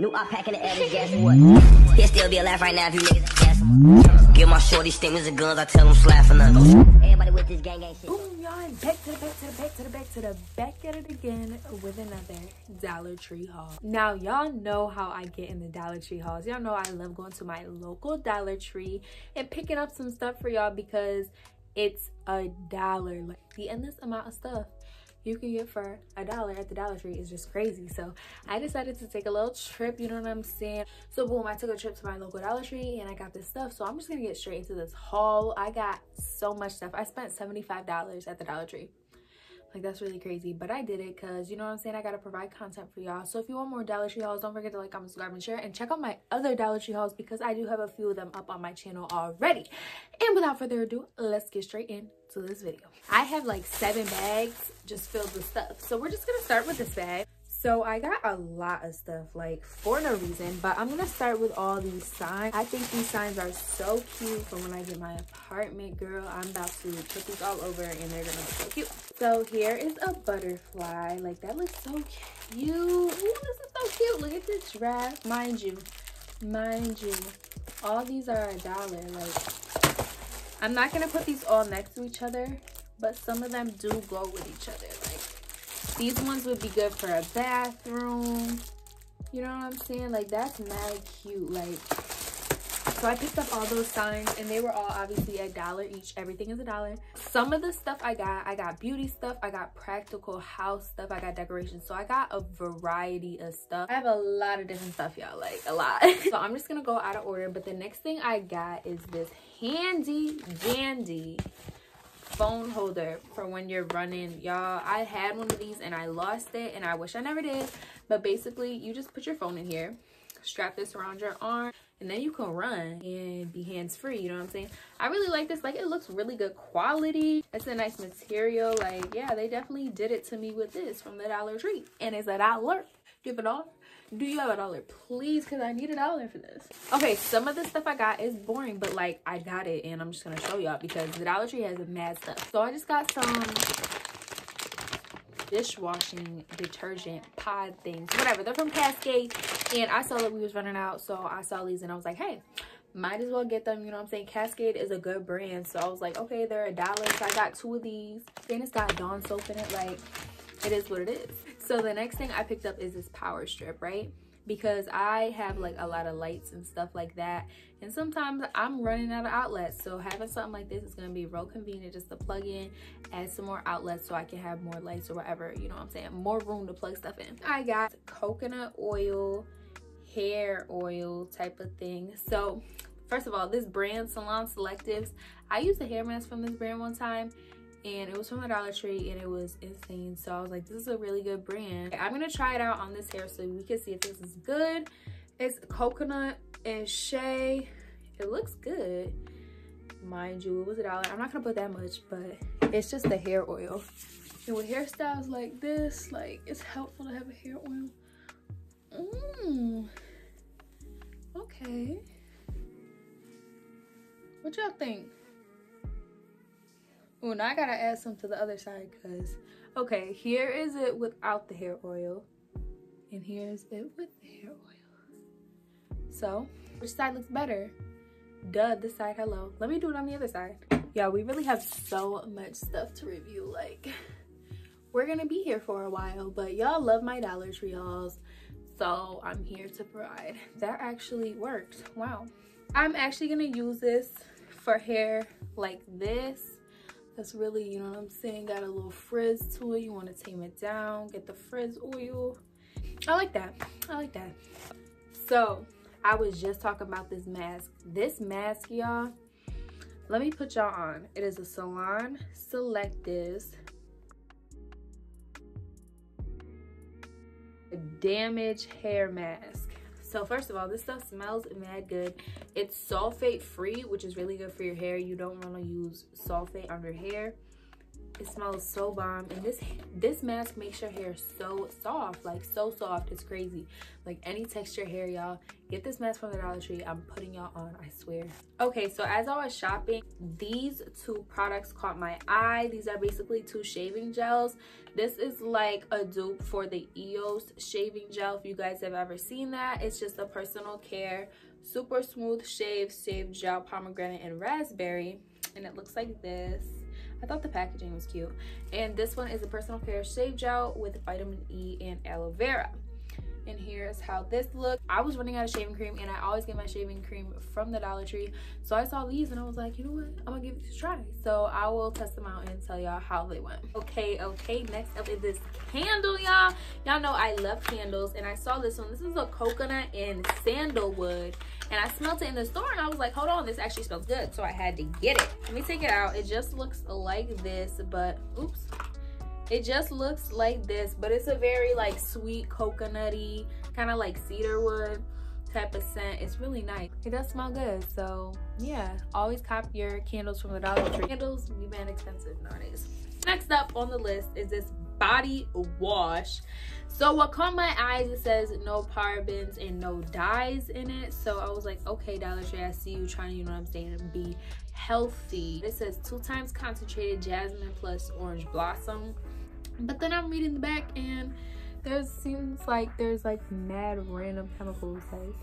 New op packing the edge, guess what? He'll still be alive right now if you niggas gas him. Give my shorty stingers and guns, I tell them slap nothing. Everybody with this gang gang shit. Boom, y'all, back to the back to the back to the back to the back at it again with another Dollar Tree haul. Now, y'all know how I get in the Dollar Tree hauls. Y'all know I love going to my local Dollar Tree and picking up some stuff for y'all because it's a dollar. Like the endless amount of stuff you can get for a dollar at the Dollar Tree is just crazy. So I decided to take a little trip, you know what I'm saying? So boom, I took a trip to my local Dollar Tree and I got this stuff. So I'm just gonna get straight into this haul. I got so much stuff. I spent $75 at the Dollar Tree. Like that's really crazy, but I did it because you know what I'm saying. I gotta provide content for y'all. So if you want more Dollar Tree hauls, don't forget to like, comment, subscribe, and share, and check out my other Dollar Tree hauls because I do have a few of them up on my channel already. And without further ado, let's get straight into this video. I have like seven bags just filled with stuff, so we're just gonna start with this bag. So I got a lot of stuff like for no reason, but I'm gonna start with all these signs. I think these signs are so cute for when I get my apartment, girl. I'm about to put these all over and they're gonna look so cute. So here is a butterfly. Like that looks so cute. Ooh, this is so cute. Look at this giraffe. Mind you, mind you, all these are a dollar. Like I'm not gonna put these all next to each other, but some of them do go with each other. Like these ones would be good for a bathroom. You know what I'm saying? Like, that's mad cute. Like, so I picked up all those signs and they were all obviously a dollar each. Everything is a dollar. Some of the stuff I got, I got beauty stuff. I got practical house stuff. I got decorations. So I got a variety of stuff. I have a lot of different stuff, y'all. Like, a lot. so I'm just to go out of order. But the next thing I got is this handy dandy phone holder for when you're running. Y'all i had one of these and i lost it and i wish i never did. But basically you just put your phone in here strap this around your arm and then you can run and be hands-free you know what i'm saying? I really like this. Like it looks really good quality. It's a nice material. Like yeah they definitely did it to me with this from the dollar tree and it's a dollar. Give it all do you have a dollar? Please because i need a dollar for this. Okay some of the stuff i got is boring but like i got it and i'm just gonna show y'all because the dollar tree has mad stuff. So i just got some dishwashing detergent pod things. Whatever they're from cascade and i saw that we was running out so i saw these and i was like hey might as well get them you know what i'm saying? Cascade is a good brand so i was like okay they're a dollar so i got two of these. Then it's got dawn soap in it like it is what it is so the next thing i picked up is this power strip right? Because i have like a lot of lights and stuff like that. And sometimes i'm running out of outlets. So having something like this is going to be real convenient just to plug in add some more outlets so i can have more lights or whatever you know what i'm saying? More room to plug stuff in. I got coconut oil hair oil type of thing. So first of all this brand salon selectives i used a hair mask from this brand one time and it was from the Dollar Tree and it was insane. So I was like, this is a really good brand. I'm gonna try it out on this hair so we can see if this is good. It's coconut and shea. It looks good. Mind you, it was a dollar. I'm not gonna put that much, but it's just the hair oil. And with hairstyles like this, like it's helpful to have a hair oil. Mmm. Okay. What y'all think? Oh, now I gotta add some to the other side because, okay, here is it without the hair oil. And here's it with the hair oil. So, which side looks better? Duh, this side, hello. Let me do it on the other side. Yeah, we really have so much stuff to review. Like, we're gonna be here for a while, but y'all love my Dollar Tree hauls. So, I'm here to provide. That actually worked, wow. I'm actually gonna use this for hair like this that's really you know what i'm saying? Got a little frizz to it. You want to tame it down get the frizz oil. I like that. I like that. So i was just talking about this mask. This mask y'all let me put y'all on. It is a salon selectives damage hair mask so first of all, this stuff smells mad good. It's sulfate free, which is really good for your hair. You don't want to use sulfate on your hair. It smells so bomb. And this this mask makes your hair so soft. Like so soft. It's crazy. Like any texture hair, y'all. Get this mask from the Dollar Tree. I'm putting y'all on, I swear. Okay, so as I was shopping, these two products caught my eye. These are basically two shaving gels. This is like a dupe for the EOS shaving gel. If you guys have ever seen that, it's just a personal care super smooth shave shave gel pomegranate and raspberry and it looks like this I thought the packaging was cute. And this one is a personal care shave gel with vitamin E and aloe vera. And here's how this looks i was running out of shaving cream and i always get my shaving cream from the dollar tree. So i saw these and i was like you know what? I'm gonna give it a try. So i will test them out and tell y'all how they went. Okay okay next up is this candle y'all. Y'all know i love candles and i saw this one. This is a coconut and sandalwood and i smelled it in the store and i was like hold on this actually smells good. So i had to get it. Let me take it out. It just looks like this but oops. It just looks like this but it's a very like sweet coconutty kind of like cedarwood type of scent. It's really nice. It does smell good so yeah. Always cop your candles from the dollar tree. Candles be man expensive nowadays. Next up on the list is this body wash. So what caught my eyes it says no parabens and no dyes in it. So i was like okay dollar tree i see you trying you know what i'm saying be healthy. It says two times concentrated jasmine plus orange blossom. But then i'm reading the back and there seems like there's like mad random chemicals like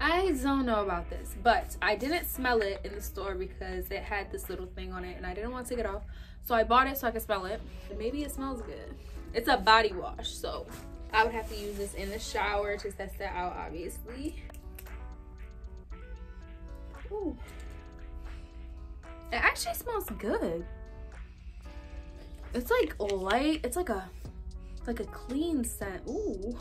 I don't know about this, but I didn't smell it in the store because it had this little thing on it and I didn't want to take it off. So I bought it so I could smell it. Maybe it smells good. It's a body wash, so I would have to use this in the shower to test that out, obviously. Ooh. It actually smells good. It's like light. It's like a like a clean scent. Ooh.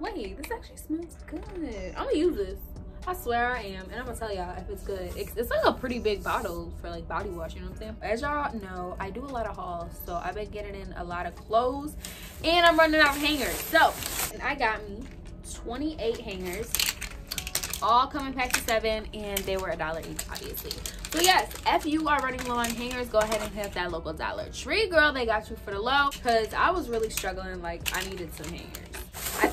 Wait, this actually smells good. I'm gonna use this. I swear I am. And I'm gonna tell y'all if it's good. It's, it's, like a pretty big bottle for like body wash, you know what I'm saying? As y'all know, I do a lot of hauls. So I've been getting in a lot of clothes and I'm running out of hangers. So, and I got me 28 hangers all coming packed of seven and they were a dollar each obviously so yes if you are running low on hangers go ahead and hit that local dollar tree girl they got you for the low because i was really struggling like i needed some hangers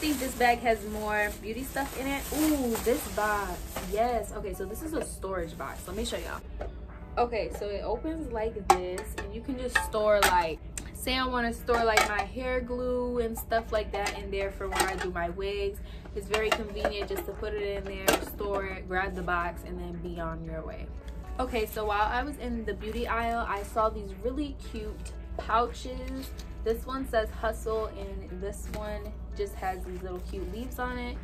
think this bag has more beauty stuff in it? Ooh, this box. Yes. Okay so this is a storage box. Let me show y'all. Okay so it opens like this and you can just store like say I want to store like my hair glue and stuff like that in there for when I do my wigs. It's very convenient just to put it in there, store it, grab the box, and then be on your way. Okay, so while I was in the beauty aisle, I saw these really cute pouches. This one says Hustle, and this one just has these little cute leaves on it.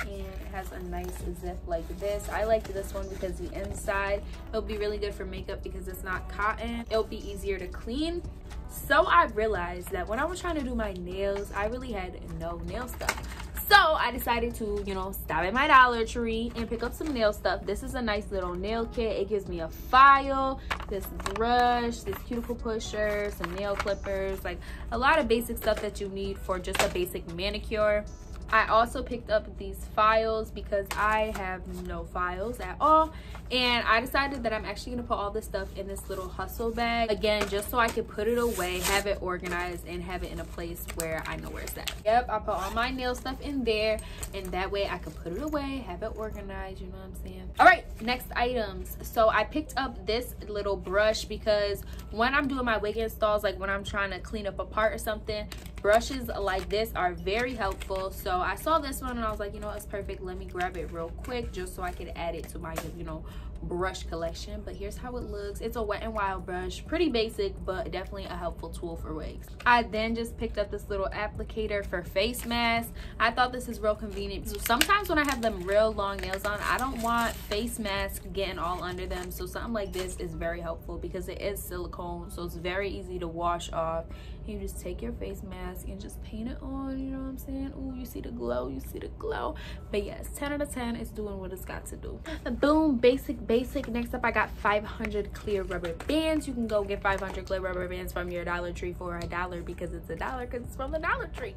And it has a nice zip like this. I like this one because the inside it'll be really good for makeup because it's not cotton. It'll be easier to clean. So i realized that when i was trying to do my nails i really had no nail stuff so I decided to, you know, stop at my Dollar Tree and pick up some nail stuff. This is a nice little nail kit. It gives me a file, this brush, this cuticle pusher, some nail clippers, like a lot of basic stuff that you need for just a basic manicure. I also picked up these files because I have no files at all. And I decided that I'm actually gonna put all this stuff in this little hustle bag. Again, just so I can put it away, have it organized, and have it in a place where I know where it's at. Yep, I put all my nail stuff in there, and that way I can put it away, have it organized, you know what I'm saying? All right, next items. So I picked up this little brush because when I'm doing my wig installs, like when I'm trying to clean up a part or something, brushes like this are very helpful. So i saw this one and i was like you know it's perfect. Let me grab it real quick just so i could add it to my you know brush collection but here's how it looks. It's a wet and wild brush pretty basic but definitely a helpful tool for wigs. I then just picked up this little applicator for face masks. I thought this is real convenient. So sometimes when i have them real long nails on i don't want face masks getting all under them. So something like this is very helpful because it is silicone so it's very easy to wash off. You just take your face mask and just paint it on you know what i'm saying? Oh you see the glow you see the glow. But yes 10 out of 10 is doing what it's got to do. Boom basic basic. Next up, I got 500 clear rubber bands. You can go get 500 clear rubber bands from your Dollar Tree for a dollar because it's a dollar because it's from the Dollar Tree.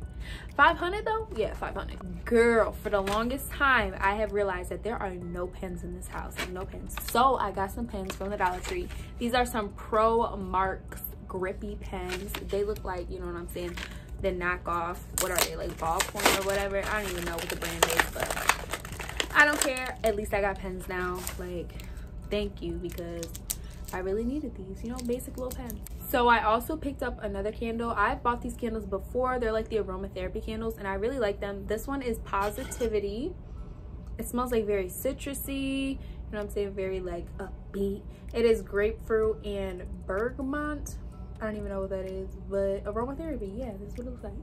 500 though? Yeah, 500. Girl, for the longest time, I have realized that there are no pens in this house. No pens. So I got some pens from the Dollar Tree. These are some Pro Marks grippy pens. They look like, you know what I'm saying, the knockoff. What are they, like ballpoint or whatever? I don't even know what the brand is, but I don't care. At least I got pens now. Like, thank you because I really needed these, you know, basic little pens. So I also picked up another candle. I've bought these candles before. They're like the aromatherapy candles and I really like them. This one is Positivity. It smells like very citrusy, you know what I'm saying? Very like upbeat. It is grapefruit and bergamot. I don't even know what that is, but aromatherapy, yeah, this is what it looks like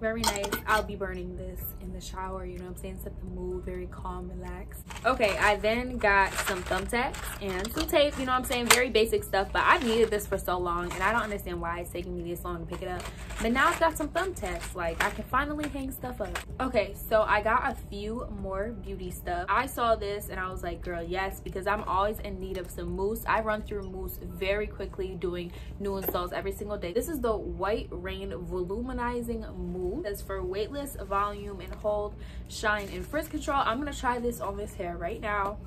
very nice. I'll be burning this in the shower you know what i'm saying? Set the mood very calm relaxed. Okay i then got some thumbtacks and some tape you know what i'm saying? Very basic stuff but i've needed this for so long and i don't understand why it's taking me this long to pick it up. But now i've got some thumbtacks like i can finally hang stuff up. Okay so i got a few more beauty stuff. I saw this and i was like girl yes because i'm always in need of some mousse. I run through mousse very quickly doing new installs every single day. This is the white rain voluminizing mousse that's for weightless volume and hold shine and frizz control. I'm gonna try this on this hair right now.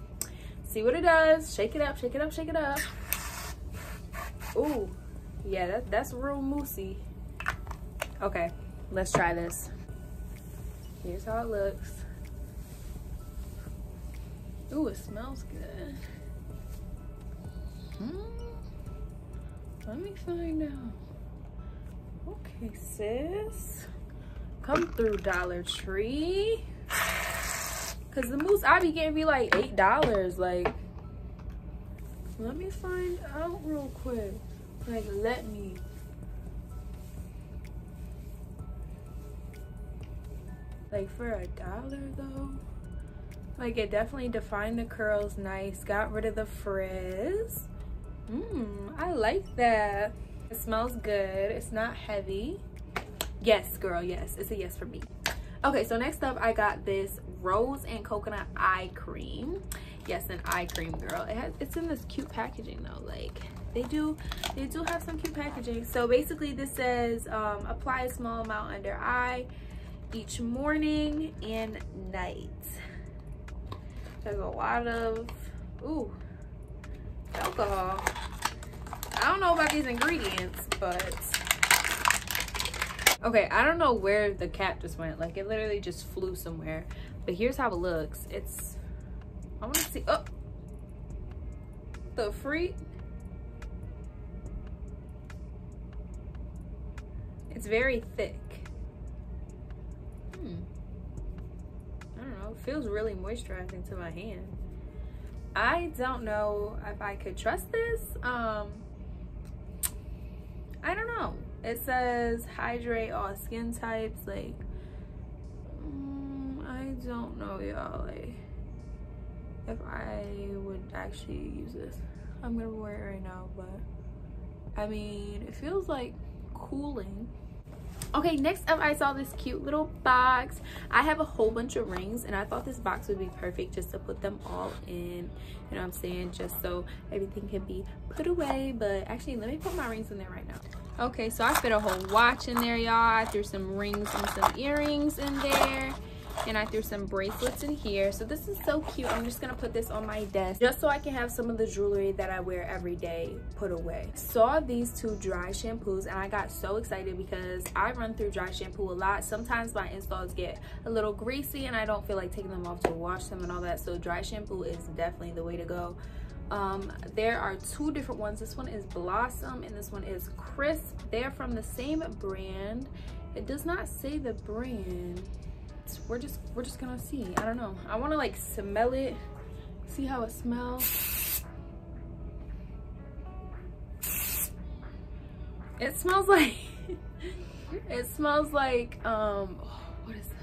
See what it does. Shake it up shake it up shake it up. Ooh, yeah that, that's real moussey. Okay let's try this. Here's how it looks. Ooh, it smells good. Hmm. let me find out. Okay sis come through Dollar Tree. Cause the mousse I be getting be like eight dollars. Like, let me find out real quick. Like, let me. Like for a dollar though. Like it definitely defined the curls nice. Got rid of the frizz. Mmm, I like that. It smells good. It's not heavy yes girl yes. It's a yes for me. Okay so next up i got this rose and coconut eye cream. Yes an eye cream girl. It has it's in this cute packaging though. Like they do they do have some cute packaging. So basically this says um, apply a small amount under eye each morning and night. There's a lot of ooh alcohol. I don't know about these ingredients but okay i don't know where the cap just went. Like it literally just flew somewhere. But here's how it looks. It's i want to see oh! The freak. It's very thick. Hmm. I don't know. It feels really moisturizing to my hand. I don't know if i could trust this. Um i don't know it says hydrate all skin types like um, i don't know y'all like if i would actually use this. I'm gonna wear it right now but i mean it feels like cooling. Okay next up i saw this cute little box. I have a whole bunch of rings and i thought this box would be perfect just to put them all in you know what i'm saying just so everything can be put away but actually let me put my rings in there right now okay so i fit a whole watch in there y'all i threw some rings and some earrings in there and I threw some bracelets in here. So this is so cute. I'm just gonna put this on my desk just so I can have some of the jewelry that I wear every day put away. Saw these two dry shampoos and I got so excited because I run through dry shampoo a lot. Sometimes my installs get a little greasy and I don't feel like taking them off to wash them and all that. So dry shampoo is definitely the way to go. Um, there are two different ones. This one is Blossom and this one is Crisp. They're from the same brand. It does not say the brand we're just we're just gonna see i don't know i want to like smell it see how it smells it smells like it smells like um what is that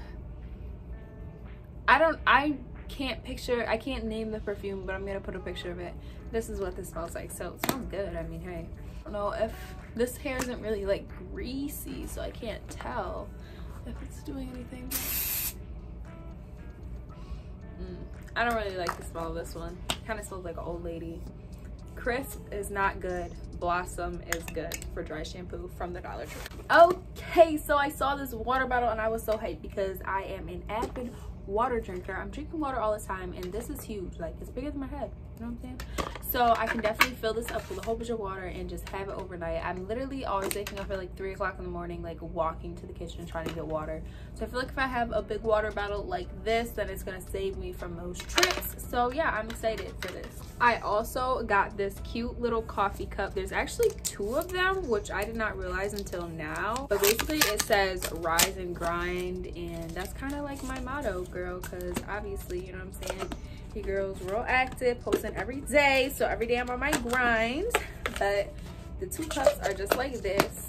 i don't i can't picture i can't name the perfume but i'm gonna put a picture of it this is what this smells like so it smells good i mean hey i don't know if this hair isn't really like greasy so i can't tell if it's doing anything Mm, I don't really like the smell of this one. Kind of smells like an old lady. Crisp is not good. Blossom is good for dry shampoo from the Dollar Tree. Okay, so I saw this water bottle and I was so hyped because I am an avid water drinker. I'm drinking water all the time and this is huge. Like it's bigger than my head. You know what I'm saying? So I can definitely fill this up with a whole bunch of water and just have it overnight. I'm literally always waking up at like 3 o'clock in the morning, like walking to the kitchen trying to get water. So I feel like if I have a big water bottle like this, then it's going to save me from those trips. So yeah, I'm excited for this. I also got this cute little coffee cup. There's actually two of them, which I did not realize until now. But basically it says rise and grind and that's kind of like my motto, girl, because obviously, you know what I'm saying? Girl's real active, posting every day. So every day I'm on my grind. But the two cups are just like this.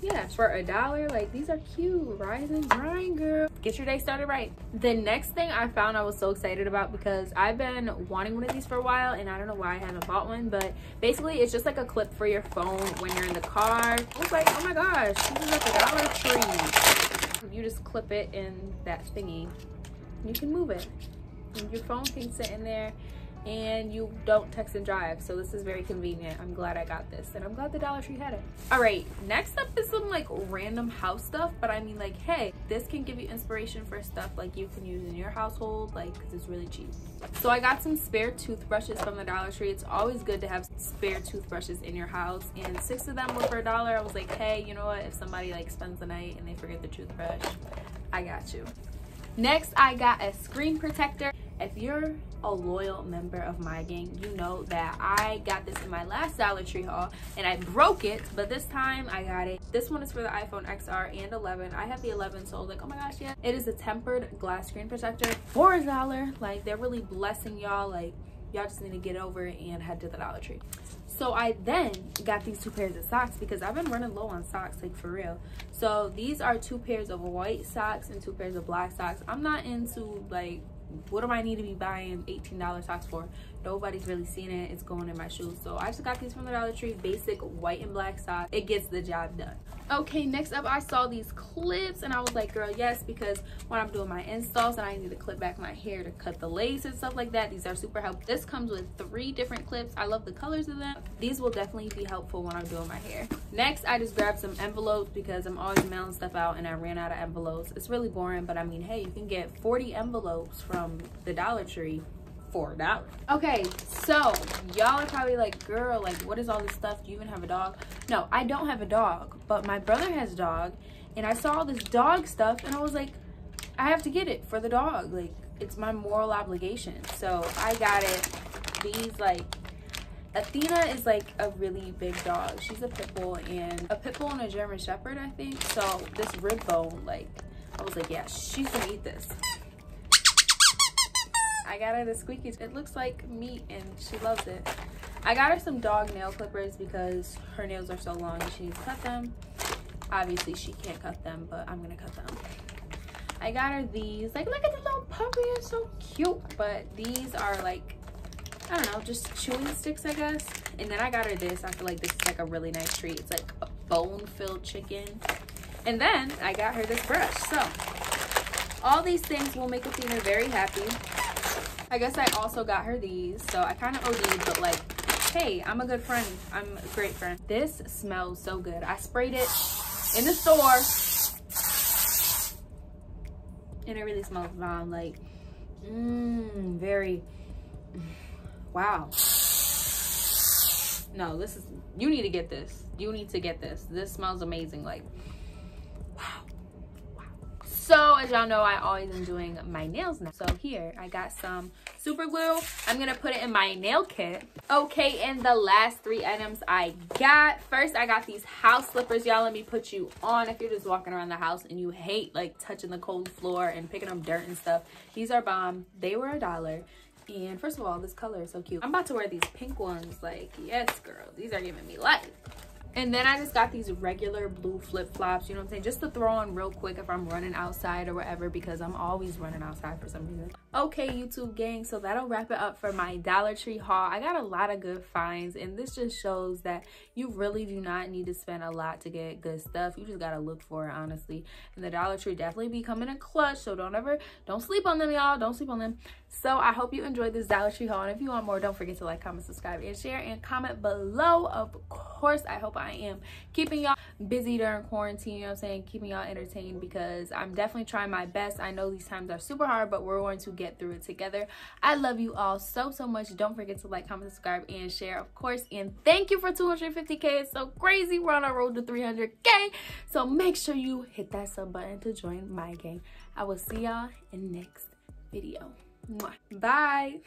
Yeah, for a dollar, like these are cute. Rise and grind, girl. Get your day started right. The next thing I found I was so excited about because I've been wanting one of these for a while and I don't know why I haven't bought one, but basically it's just like a clip for your phone when you're in the car. I was like, oh my gosh, this is like a Dollar Tree. You just clip it in that thingy. You can move it your phone can sit in there and you don't text and drive. So this is very convenient. I'm glad i got this and i'm glad the dollar tree had it. All right next up is some like random house stuff but i mean like hey this can give you inspiration for stuff like you can use in your household like because it's really cheap. So i got some spare toothbrushes from the dollar tree. It's always good to have spare toothbrushes in your house and six of them were for a dollar. I was like hey you know what? If somebody like spends the night and they forget the toothbrush i got you. Next i got a screen protector if you're a loyal member of my gang you know that i got this in my last dollar tree haul and i broke it but this time i got it. This one is for the iphone xr and 11 i have the 11 so i was like oh my gosh yeah. It is a tempered glass screen protector for a dollar. Like they're really blessing y'all. Like y'all just need to get over it and head to the dollar tree. So i then got these two pairs of socks because i've been running low on socks like for real. So these are two pairs of white socks and two pairs of black socks. I'm not into like what do I need to be buying $18 socks for? Nobody's really seen it. It's going in my shoes. So I just got these from the Dollar Tree. Basic white and black socks. It gets the job done. Okay, next up I saw these clips and I was like, girl, yes, because when I'm doing my installs and I need to clip back my hair to cut the lace and stuff like that, these are super helpful. This comes with three different clips. I love the colors of them. These will definitely be helpful when I'm doing my hair. Next, I just grabbed some envelopes because I'm always mailing stuff out and I ran out of envelopes. It's really boring, but I mean, hey, you can get 40 envelopes from the Dollar Tree four dollars okay so y'all are probably like girl like what is all this stuff do you even have a dog no i don't have a dog but my brother has a dog and i saw all this dog stuff and i was like i have to get it for the dog like it's my moral obligation so i got it these like Athena is like a really big dog. She's a pit bull and a pit bull and a German Shepherd, I think. So this rib bone, like, I was like, yeah, she's gonna eat this. I got her the squeaky. It looks like meat and she loves it. I got her some dog nail clippers because her nails are so long and she needs to cut them. Obviously she can't cut them, but I'm gonna cut them. I got her these. Like, look at the little puppy, it's so cute. But these are like, I don't know, just chewing sticks, I guess. And then I got her this. I feel like this is like a really nice treat. It's like a bone-filled chicken. And then I got her this brush. So, all these things will make Athena very happy. I guess I also got her these. So I kind of OD'd, but like, hey, I'm a good friend. I'm a great friend. This smells so good. I sprayed it in the store. And it really smells bomb. Like, mmm, very, wow. No, this is, you need to get this. You need to get this. This smells amazing. Like, so as y'all know, I always am doing my nails now. So here, I got some super glue. I'm gonna put it in my nail kit. Okay, and the last three items I got. First, I got these house slippers. Y'all, let me put you on if you're just walking around the house and you hate like touching the cold floor and picking up dirt and stuff. These are bomb. They were a dollar. And first of all, this color is so cute. I'm about to wear these pink ones. Like, yes, girl. These are giving me life. And then I just got these regular blue flip-flops, you know what I'm saying? Just to throw on real quick if I'm running outside or whatever because I'm always running outside for some reason. Okay, YouTube gang, so that'll wrap it up for my Dollar Tree haul. I got a lot of good finds and this just shows that you really do not need to spend a lot to get good stuff. You just gotta look for it, honestly. And the Dollar Tree definitely be coming in a clutch, so don't ever, don't sleep on them, y'all. Don't sleep on them. So I hope you enjoyed this Dollar Tree haul. And if you want more, don't forget to like, comment, subscribe, and share, and comment below. Of course, I hope I am keeping y'all busy during quarantine, you know what I'm saying? Keeping y'all entertained because I'm definitely trying my best. I know these times are super hard, but we're going to get through it together. I love you all so, so much. Don't forget to like, comment, subscribe, and share, of course. And thank you for 250K. It's so crazy. We're on our road to 300K. So make sure you hit that sub button to join my gang. I will see y'all in next video. Bye.